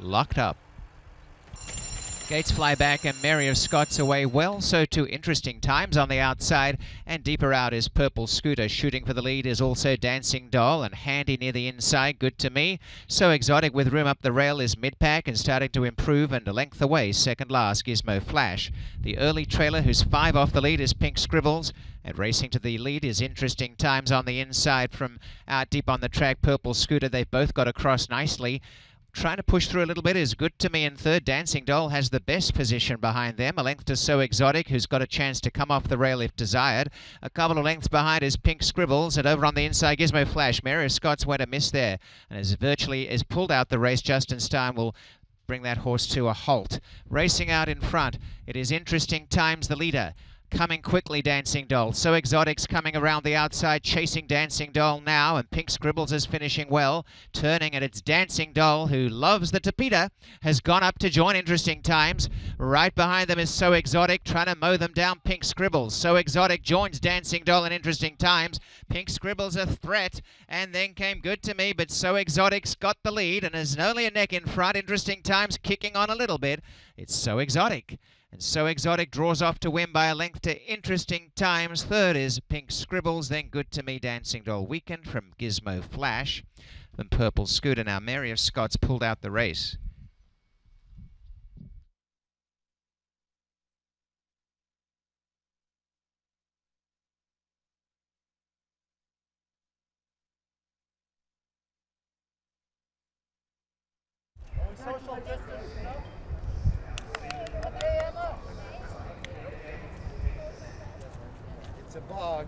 locked up. Gates fly back and Mary of Scots away well, so too interesting times on the outside and deeper out is Purple Scooter. Shooting for the lead is also Dancing Doll and Handy near the inside, good to me. So Exotic with room up the rail is mid-pack and starting to improve and a length away, second last Gizmo Flash. The early trailer who's five off the lead is Pink Scribbles and racing to the lead is Interesting Times on the inside from out deep on the track, Purple Scooter. They've both got across nicely trying to push through a little bit is good to me in third. Dancing Doll has the best position behind them. A length to So Exotic, who's got a chance to come off the rail if desired. A couple of lengths behind is Pink Scribbles, and over on the inside, Gizmo Flash. Mary Scott's went a miss there, and as virtually is pulled out the race. Justin Stein will bring that horse to a halt. Racing out in front, it is Interesting Times, the leader coming quickly, Dancing Doll. So Exotic's coming around the outside, chasing Dancing Doll now, and Pink Scribbles is finishing well, turning, and it's Dancing Doll, who loves the Tapeta, has gone up to join Interesting Times. Right behind them is So Exotic, trying to mow them down, Pink Scribbles. So Exotic joins Dancing Doll in Interesting Times. Pink Scribbles a threat, and then came Good to Me, but So Exotic's got the lead, and is only a neck in front. Interesting Times kicking on a little bit. It's So Exotic. And so Exotic draws off to win by a length to Interesting Times. Third is Pink Scribbles, then Good to Me Dancing Doll Weekend from Gizmo Flash. Then Purple Scooter. Now Mary of Scots pulled out the race. Social distance. A bog.